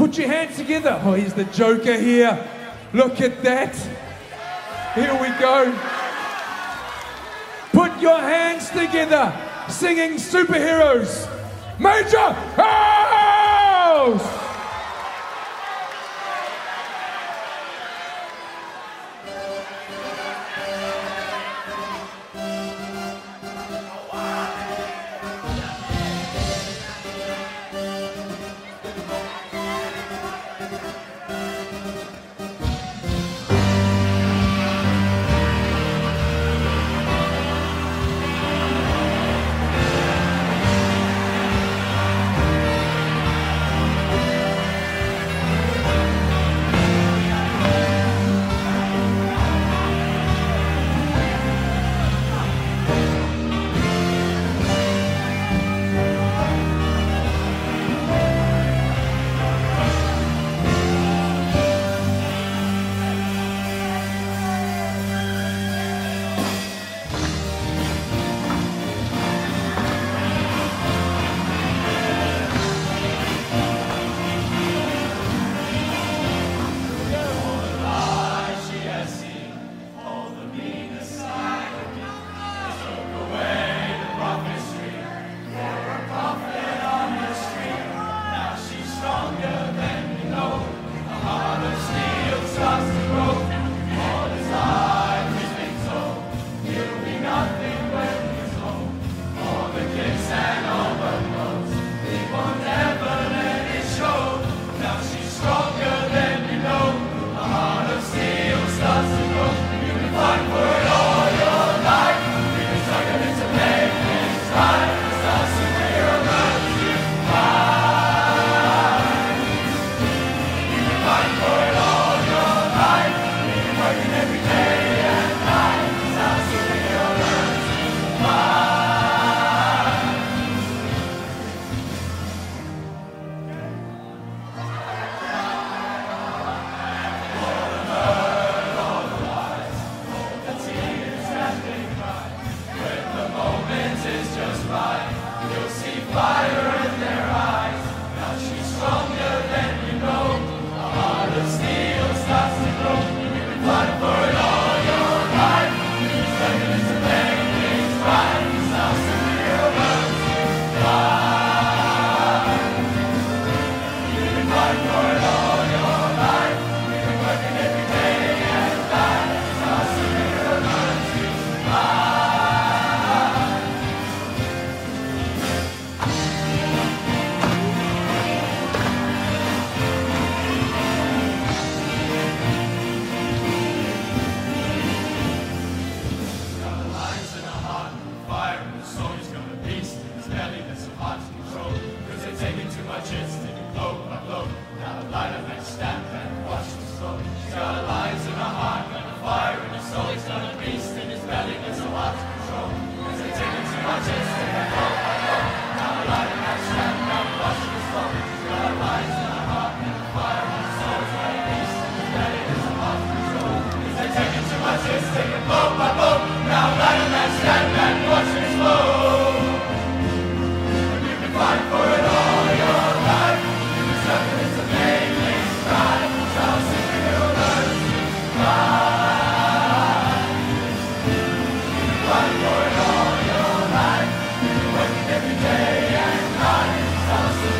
Put your hands together. Oh, he's the Joker here. Look at that. Here we go. Put your hands together. Singing superheroes. Major House! It's thousand.